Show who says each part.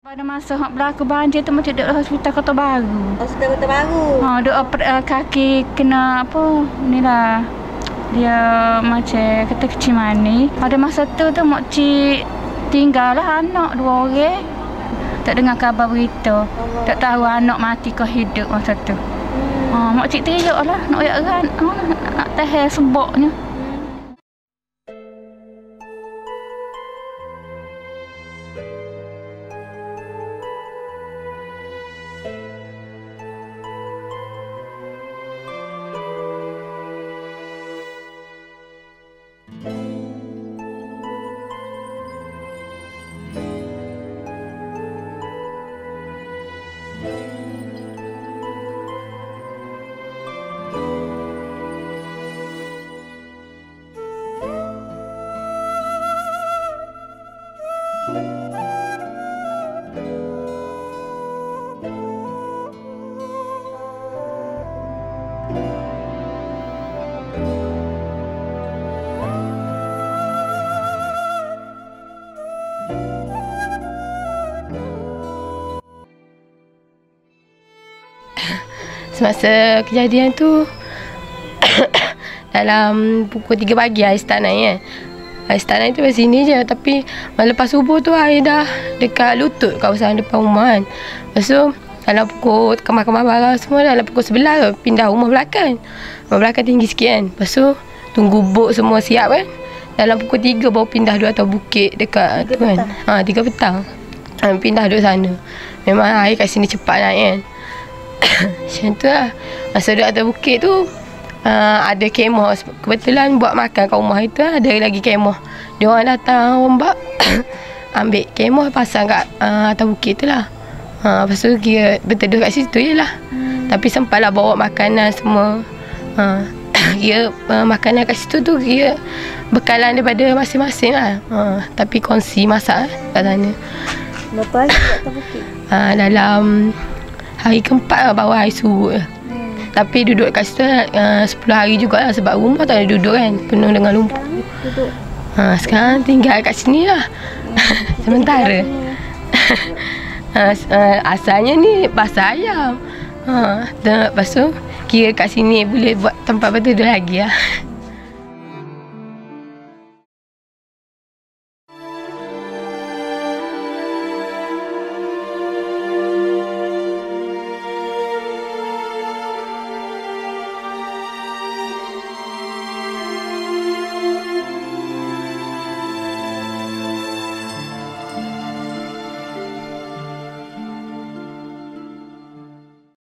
Speaker 1: Pada masa hak berlaku banjir tu macam duduk hospital Kota Baru.
Speaker 2: Hospital Kota Baru.
Speaker 1: Ha, duk oper, uh, kaki kena apa ni lah. Dia macam kata kecil mani. Pada masa tu tu mak cik tinggal lah anak dua orang. Tak dengar kabar berita. Tak tahu anak mati ke hidup masa tu. Ha, mak cik teriak lah nak oyak kan. Ha, nak, nak tahan
Speaker 3: Semasa kejadian tu Dalam pukul 3 pagi air start naik kan Air start naik tu sini je Tapi lepas subuh tu air dah Dekat lutut kawasan depan rumah kan Lepas tu dalam pukul kemar-kemar barang semua dalam pukul 11 pindah rumah belakang. Rumah belakang tinggi sikit kan. Lepas tu tunggu bot semua siap kan. Dalam pukul 3 baru pindah dua atau bukit dekat
Speaker 2: Tiga
Speaker 3: tu kan.
Speaker 2: petang.
Speaker 3: Ha, 3 petang. Ha, pindah duduk sana. Memang air kat sini cepat naik kan. Macam tu lah. Masa duduk atas bukit tu, uh, ada kemah. Kebetulan buat makan kat rumah itu ada lagi kemah. Dia orang datang ombak, ambil kemah pasang kat uh, atas bukit tu lah. Ha, lepas tu kira berteduh kat situ je lah. Hmm. Tapi sempatlah bawa makanan semua. Ha, kira uh, makanan kat situ tu kira bekalan daripada masing-masing lah. Ha, tapi kongsi masak eh, kat sana.
Speaker 2: Berapa hari kat atas bukit?
Speaker 3: Ha, dalam hari keempat lah bawa air surut lah.
Speaker 2: Hmm.
Speaker 3: Tapi duduk kat situ uh, 10 hari jugalah sebab rumah tak ada duduk kan. Penuh dengan lumpur.
Speaker 2: Duduk.
Speaker 3: Ha, sekarang tinggal kat sini lah. Sementara. Ha, uh, asalnya ni pasar ayam. Ha, lepas tu kira kat sini boleh buat tempat berteduh lagi lah.